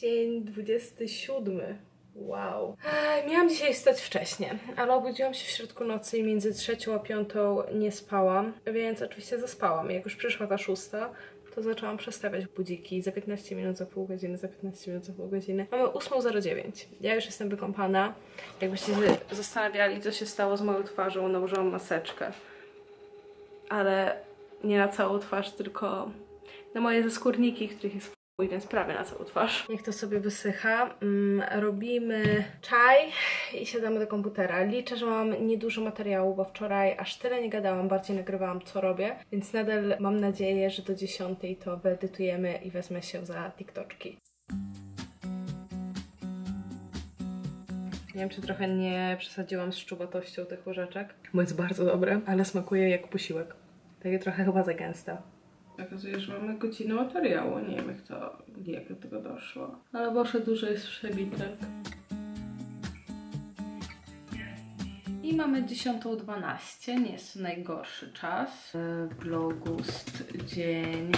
Dzień 27. Wow. Miałam dzisiaj wstać wcześnie, ale obudziłam się w środku nocy i między trzecią a piątą nie spałam, więc oczywiście zaspałam. Jak już przyszła ta szósta, to zaczęłam przestawiać budziki za 15 minut, za pół godziny, za 15 minut, za pół godziny. Mamy 8.09. Ja już jestem wykąpana. Jakbyście się zastanawiali, co się stało z moją twarzą, nałożyłam maseczkę. Ale nie na całą twarz, tylko na moje zaskórniki, których jest więc prawie na całą twarz. Jak to sobie wysycha, mm, robimy czaj i siadamy do komputera. Liczę, że mam niedużo materiału, bo wczoraj aż tyle nie gadałam, bardziej nagrywałam co robię, więc nadal mam nadzieję, że do 10 to wyedytujemy i wezmę się za TikToczki. Nie wiem, czy trochę nie przesadziłam z szczupatością tych łyżeczek, bo jest bardzo dobre, ale smakuje jak posiłek. Takie trochę chyba za gęste. Okazuje, że mamy godzinę materiału. Nie wiem, jak to, jak do tego doszło. Ale Boże, dużo jest przebitek. I mamy 10.12, nie jest to najgorszy czas. Vlogust, dzień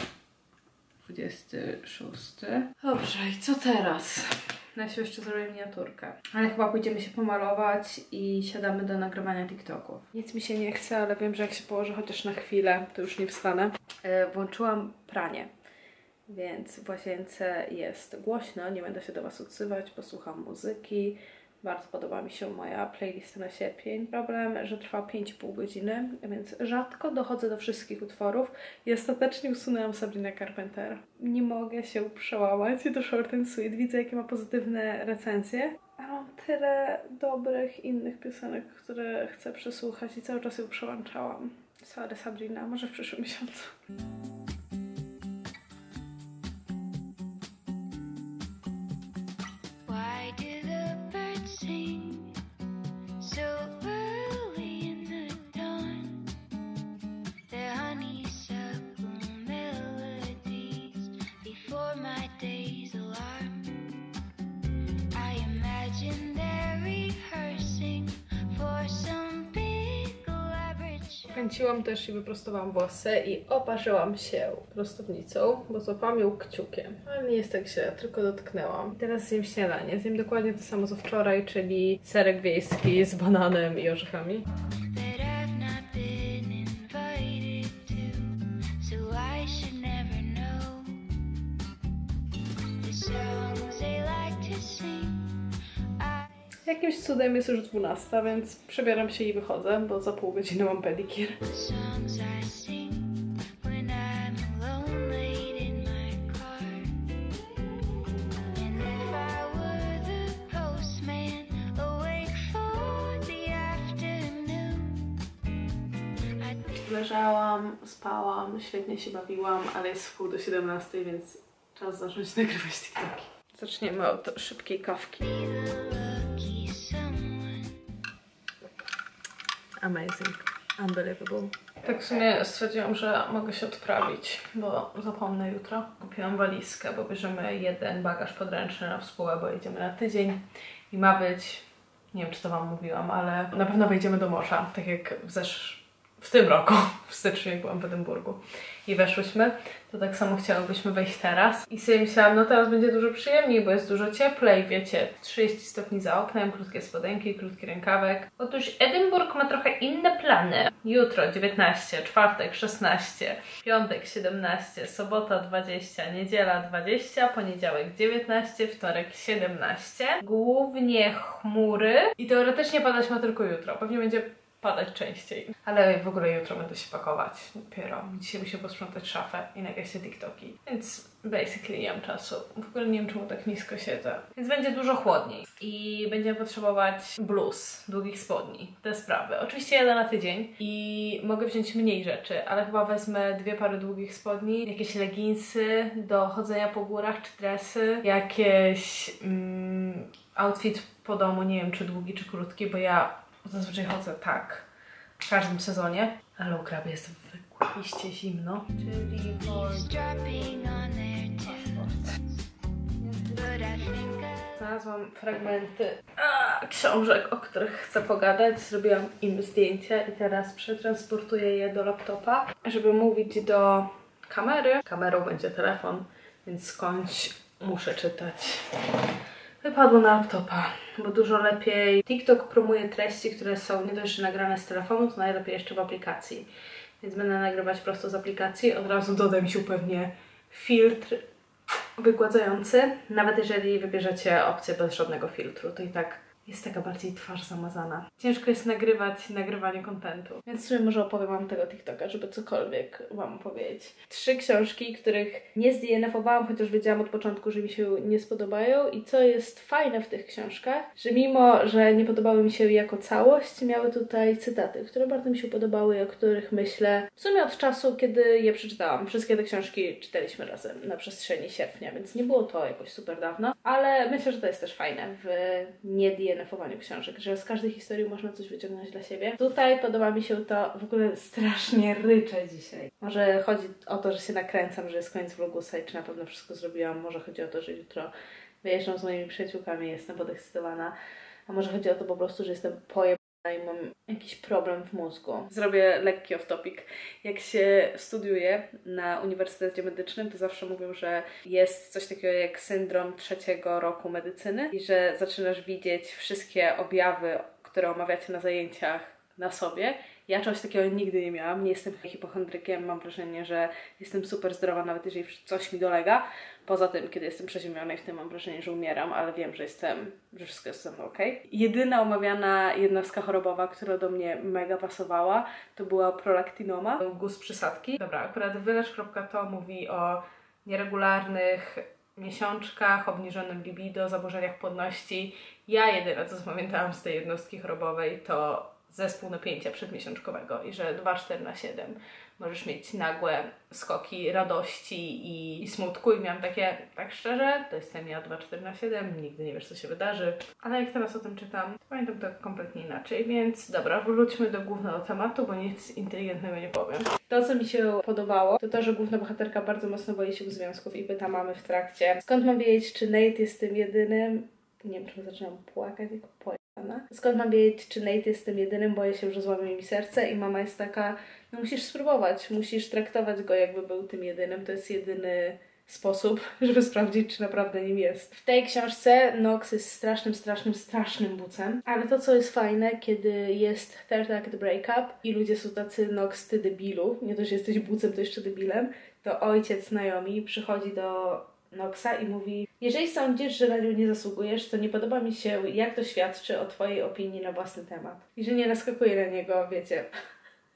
26. Dobrze, i co teraz? Na się jeszcze zrobię miniaturkę. Ale chyba pójdziemy się pomalować i siadamy do nagrywania TikToków. Nic mi się nie chce, ale wiem, że jak się położę chociaż na chwilę, to już nie wstanę. E, włączyłam pranie, więc w łazience jest głośno, nie będę się do Was odsywać, posłucham muzyki. Bardzo podoba mi się moja playlista na sierpień. Problem, że trwa 5,5 godziny, więc rzadko dochodzę do wszystkich utworów i ostatecznie usunęłam Sabrina Carpenter. Nie mogę się przełamać do Short and Sweet. Widzę, jakie ma pozytywne recenzje, a mam tyle dobrych innych piosenek, które chcę przesłuchać i cały czas ją przełączałam. Sorry Sabrina, może w przyszłym miesiącu. Elaborate show. Kręciłam też i wyprostowałam włosy i oparzyłam się prostownicą, bo złapałam ją kciukiem. Ale nie jest tak źle, tylko dotknęłam. I teraz zjem śniadanie. Zjem dokładnie to samo co wczoraj, czyli serek wiejski z bananem i orzechami. Jakimś cudem jest już 12, więc przebieram się i wychodzę, bo za pół godziny mam pedikir. I'd Leżałam, spałam, świetnie się bawiłam, ale jest w pół do 17, więc czas zacząć nagrywać TikToki. Zaczniemy od szybkiej kawki. Amazing. Unbelievable. Tak w sumie stwierdziłam, że mogę się odprawić, bo zapomnę jutro. Kupiłam walizkę, bo bierzemy jeden bagaż podręczny na współę, bo jedziemy na tydzień i ma być, nie wiem czy to Wam mówiłam, ale na pewno wejdziemy do morza, tak jak w zesz... w tym roku, w styczniu jak byłam w Edynburgu i weszłyśmy, to tak samo chciałybyśmy wejść teraz. I sobie myślałam, no teraz będzie dużo przyjemniej, bo jest dużo cieplej, wiecie, 30 stopni za oknem, krótkie spodenki, krótki rękawek. Otóż Edynburg ma trochę inne plany. Jutro 19, czwartek 16, piątek 17, sobota 20, niedziela 20, poniedziałek 19, wtorek 17. Głównie chmury i teoretycznie padać ma tylko jutro. Pewnie będzie padać częściej. Ale w ogóle jutro będę się pakować dopiero. Dzisiaj muszę posprzątać szafę i nagrać te TikToki. Więc basically nie mam czasu. W ogóle nie wiem, czemu tak nisko siedzę. Więc będzie dużo chłodniej. I będziemy potrzebować bluz, długich spodni, te sprawy. Oczywiście jadę na tydzień i mogę wziąć mniej rzeczy, ale chyba wezmę dwie pary długich spodni, jakieś leginsy do chodzenia po górach, czy dresy, jakieś mm, outfit po domu, nie wiem czy długi, czy krótki, bo ja Zazwyczaj chodzę tak w każdym sezonie, ale u kraby jest wykłaście zimno. Czyli Znalazłam fragmenty a, książek, o których chcę pogadać. Zrobiłam im zdjęcia i teraz przetransportuję je do laptopa, żeby mówić do kamery. Kamerą będzie telefon, więc skądś muszę czytać. Wypadło na laptopa, bo dużo lepiej TikTok promuje treści, które są nie dość, że nagrane z telefonu, to najlepiej jeszcze w aplikacji. Więc będę nagrywać prosto z aplikacji. Od razu doda mi się pewnie filtr wygładzający. Nawet jeżeli wybierzecie opcję bez żadnego filtru, to i tak jest taka bardziej twarz zamazana. Ciężko jest nagrywać nagrywanie kontentu. Więc sobie może opowiem wam tego TikToka, żeby cokolwiek wam opowiedzieć. Trzy książki, których nie zdjęfowałam, chociaż wiedziałam od początku, że mi się nie spodobają. I co jest fajne w tych książkach, że mimo, że nie podobały mi się jako całość, miały tutaj cytaty, które bardzo mi się podobały i o których myślę w sumie od czasu, kiedy je przeczytałam. Wszystkie te książki czytaliśmy razem na przestrzeni sierpnia, więc nie było to jakoś super dawno, ale myślę, że to jest też fajne w nie DNF-owaniu książek, że z każdej historii można coś wyciągnąć dla siebie. Tutaj podoba mi się to, w ogóle strasznie ryczę dzisiaj. Może chodzi o to, że się nakręcam, że jest koniec vlogusa i czy na pewno wszystko zrobiłam. Może chodzi o to, że jutro wyjeżdżam z moimi przyjaciółkami, jestem podekscytowana. A może chodzi o to po prostu, że jestem pojebana i mam jakiś problem w mózgu. Zrobię lekki off-topic. Jak się studiuje na Uniwersytecie Medycznym, to zawsze mówią, że jest coś takiego jak syndrom trzeciego roku medycyny i że zaczynasz widzieć wszystkie objawy, które omawiacie na zajęciach na sobie. Ja czegoś takiego nigdy nie miałam. Nie jestem hipochondrykiem. Mam wrażenie, że jestem super zdrowa, nawet jeżeli coś mi dolega. Poza tym, kiedy jestem przeziębiona i wtedy mam wrażenie, że umieram, ale wiem, że jestem, że wszystko jest ze mną ok. Jedyna omawiana jednostka chorobowa, która do mnie mega pasowała, to była prolaktinoma. Guz przysadki. Dobra, akurat wylecz.to mówi o nieregularnych miesiączkach, obniżonym libido, zaburzeniach płodności. Ja jedyne, co zapamiętałam z tej jednostki chorobowej, to zespół napięcia przedmiesiączkowego i że 2-4 na 7 możesz mieć nagłe skoki radości i, i smutku i miałam takie, tak szczerze, to jestem ja 2-4 na 7, nigdy nie wiesz co się wydarzy, ale jak teraz o tym czytam, to pamiętam to kompletnie inaczej, więc dobra, wróćmy do głównego tematu, bo nic inteligentnego nie powiem. To, co mi się podobało, to to, że główna bohaterka bardzo mocno boi się związków i pyta mamy w trakcie, skąd mam wiedzieć, czy Nate jest tym jedynym, nie wiem, czy zaczynam płakać, jak Skąd mam wiedzieć, czy Nate jest tym jedynym? Boję się, że złamie mi serce i mama jest taka, no musisz spróbować, musisz traktować go jakby był tym jedynym. To jest jedyny sposób, żeby sprawdzić, czy naprawdę nim jest. W tej książce Nox jest strasznym, strasznym, strasznym bucem, ale to, co jest fajne, kiedy jest Third Act Breakup i ludzie są tacy Nox, ty debilu, nie to, że jesteś bucem, to jeszcze debilem, to ojciec Naomi przychodzi do Noxa i mówi: Jeżeli sądzisz, że na nią nie zasługujesz, to nie podoba mi się, jak to świadczy o Twojej opinii na własny temat. I że nie naskakuje na niego, wiecie.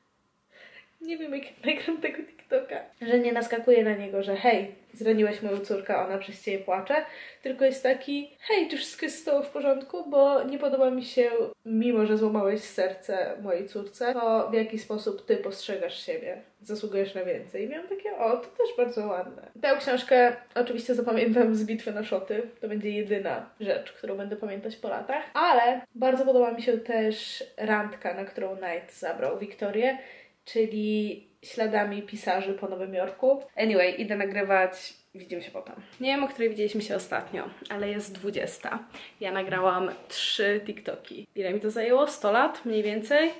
Nie wiem, jak nagram tego TikToka. Że nie naskakuje na niego, że hej, zraniłeś moją córkę, ona przez ciebie płacze, tylko jest taki, hej, czy wszystko jest z tobą w porządku, bo nie podoba mi się, mimo że złamałeś serce mojej córce, to w jaki sposób ty postrzegasz siebie. Zasługujesz na więcej. I miałam takie, o, to też bardzo ładne. Tę książkę oczywiście zapamiętam z Bitwy na Szoty. To będzie jedyna rzecz, którą będę pamiętać po latach. Ale bardzo podoba mi się też randka, na którą Knight zabrał Wiktorię, czyli śladami pisarzy po Nowym Jorku. Anyway, idę nagrywać. Widzimy się potem. Nie wiem, o której widzieliśmy się ostatnio, ale jest 20. Ja nagrałam trzy TikToki. Ile mi to zajęło? 100 lat mniej więcej?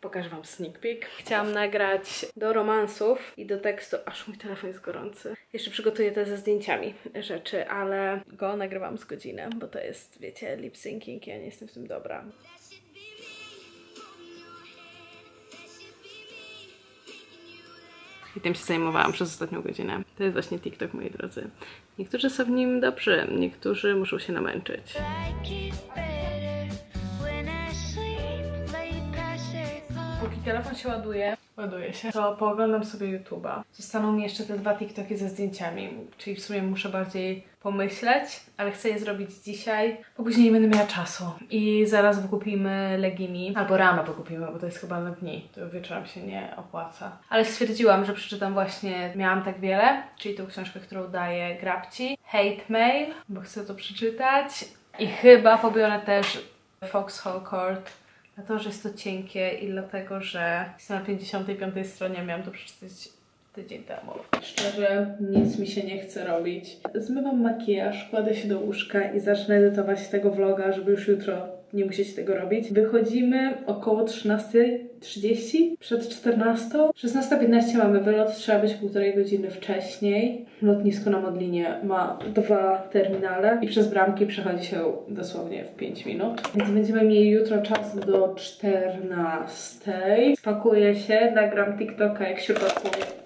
Pokażę Wam sneak peek. Chciałam nagrać do romansów i do tekstu. Aż mój telefon jest gorący. Jeszcze przygotuję te ze zdjęciami rzeczy, ale go nagrywam z godzinę, bo to jest, wiecie, lip syncing. Ja nie jestem w tym dobra. I tym się zajmowałam przez ostatnią godzinę. To jest właśnie TikTok, moi drodzy. Niektórzy są w nim dobrzy, niektórzy muszą się namęczyć. Telefon się ładuje, ładuje się, to pooglądam sobie YouTube'a. Zostaną mi jeszcze te dwa TikToki ze zdjęciami, czyli w sumie muszę bardziej pomyśleć, ale chcę je zrobić dzisiaj, bo później nie będę miała czasu. I zaraz wykupimy Legimi, albo rano wykupimy, bo to jest chyba na dni, to wieczorem się nie opłaca. Ale stwierdziłam, że przeczytam właśnie Miałam tak wiele, czyli tą książkę, którą daje Grabci, Hate Mail, bo chcę to przeczytać. I chyba pobiorę też Foxhole Court, dlatego, że jest to cienkie i dlatego, że jestem na 55 stronie, miałam to przeczytać tydzień temu. Szczerze, nic mi się nie chce robić. Zmywam makijaż, kładę się do łóżka i zacznę edytować tego vloga, żeby już jutro nie musicie tego robić. Wychodzimy około 13.30, przed 14. 16.15 mamy wylot, trzeba być półtorej godziny wcześniej. Lotnisko na Modlinie ma dwa terminale i przez bramki przechodzi się dosłownie w 5 minut. Więc będziemy mieli jutro czas do 14. Spakuję się, nagram TikToka jak się pakuje.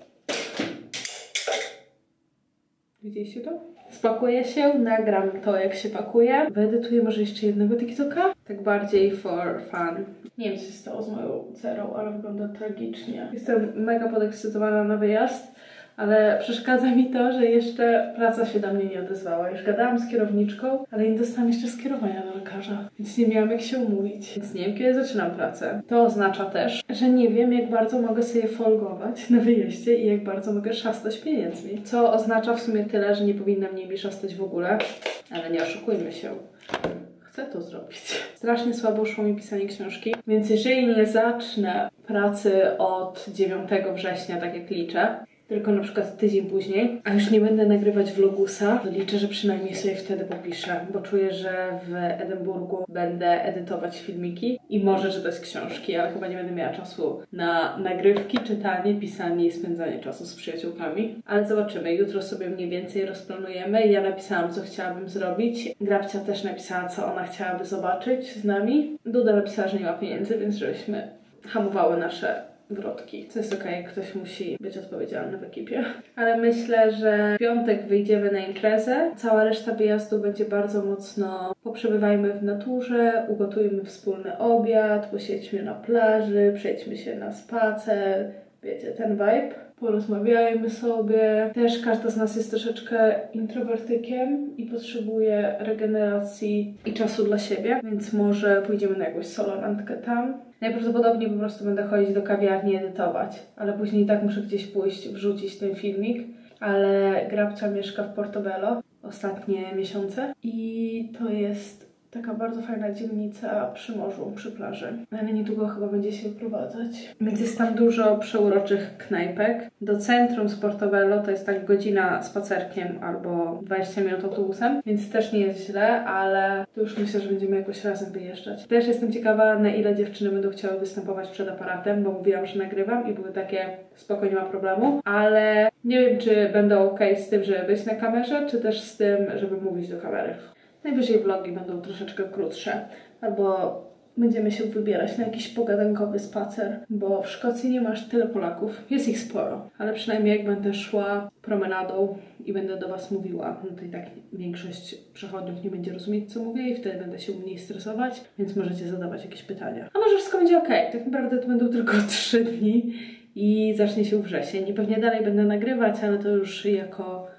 Widzieliście to? Spakuję się, nagram to jak się pakuje. Wyedytuję może jeszcze jednego TikToka. Tak bardziej for fun. Nie wiem co się stało z moją cerą, ale wygląda tragicznie. Jestem mega podekscytowana na wyjazd. Ale przeszkadza mi to, że jeszcze praca się do mnie nie odezwała. Już gadałam z kierowniczką, ale nie dostałam jeszcze skierowania do lekarza, więc nie miałam jak się umówić. Więc nie wiem, kiedy zaczynam pracę. To oznacza też, że nie wiem, jak bardzo mogę sobie folgować na wyjeździe i jak bardzo mogę szastać pieniędzmi. Co oznacza w sumie tyle, że nie powinnam nimi szastać w ogóle, ale nie oszukujmy się chcę to zrobić. Strasznie słabo szło mi pisanie książki, więc jeżeli nie zacznę pracy od 9 września, tak jak liczę, tylko na przykład tydzień później, a już nie będę nagrywać vlogusa, to liczę, że przynajmniej sobie wtedy popiszę, bo czuję, że w Edynburgu będę edytować filmiki i może czytać książki, ale chyba nie będę miała czasu na nagrywki, czytanie, pisanie i spędzanie czasu z przyjaciółkami. Ale zobaczymy, jutro sobie mniej więcej rozplanujemy. Ja napisałam, co chciałabym zrobić. Grabcia też napisała, co ona chciałaby zobaczyć z nami. Duda napisała, że nie ma pieniędzy, więc żebyśmy hamowały nasze wrotki. Co jest okej, ktoś musi być odpowiedzialny w ekipie. Ale myślę, że w piątek wyjdziemy na imprezę. Cała reszta wyjazdu będzie bardzo mocno poprzebywajmy w naturze, ugotujmy wspólny obiad, posiedźmy na plaży, przejdźmy się na spacer. Wiecie, ten vibe. Porozmawiajmy sobie. Też każda z nas jest troszeczkę introwertykiem i potrzebuje regeneracji i czasu dla siebie, więc może pójdziemy na jakąś solo tam. Najprawdopodobniej po prostu będę chodzić do kawiarni edytować, ale później i tak muszę gdzieś pójść, wrzucić ten filmik. Ale Grabcia mieszka w Portobello ostatnie miesiące i to jest taka bardzo fajna dzielnica przy morzu, przy plaży. Ale niedługo chyba będzie się wprowadzać. Więc jest tam dużo przeuroczych knajpek. Do centrum z Portobello to jest tak godzina spacerkiem albo 20 minut autobusem, więc też nie jest źle, ale to już myślę, że będziemy jakoś razem wyjeżdżać. Też jestem ciekawa, na ile dziewczyny będą chciały występować przed aparatem, bo mówiłam, że nagrywam i były takie spoko, nie ma problemu, ale nie wiem, czy będą ok z tym, żeby być na kamerze, czy też z tym, żeby mówić do kamery. Najwyżej vlogi będą troszeczkę krótsze, albo będziemy się wybierać na jakiś pogadankowy spacer, bo w Szkocji nie masz tyle Polaków, jest ich sporo, ale przynajmniej jak będę szła promenadą i będę do Was mówiła, no to i tak większość przechodniów nie będzie rozumieć, co mówię i wtedy będę się mniej stresować, więc możecie zadawać jakieś pytania. A może wszystko będzie ok, tak naprawdę to będą tylko trzy dni i zacznie się wrzesień. I pewnie dalej będę nagrywać, ale to już jako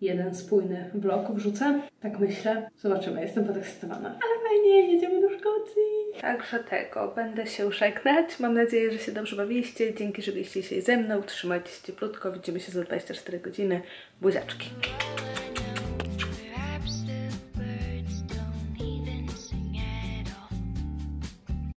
jeden spójny vlog wrzucę. Tak myślę. Zobaczymy, jestem podekscytowana. Ale fajnie, jedziemy do Szkocji. Także tego, będę się żegnać. Mam nadzieję, że się dobrze bawiliście. Dzięki, że byliście dzisiaj ze mną. Trzymajcie się cieplutko. Widzimy się za 24 godziny. Buziaczki.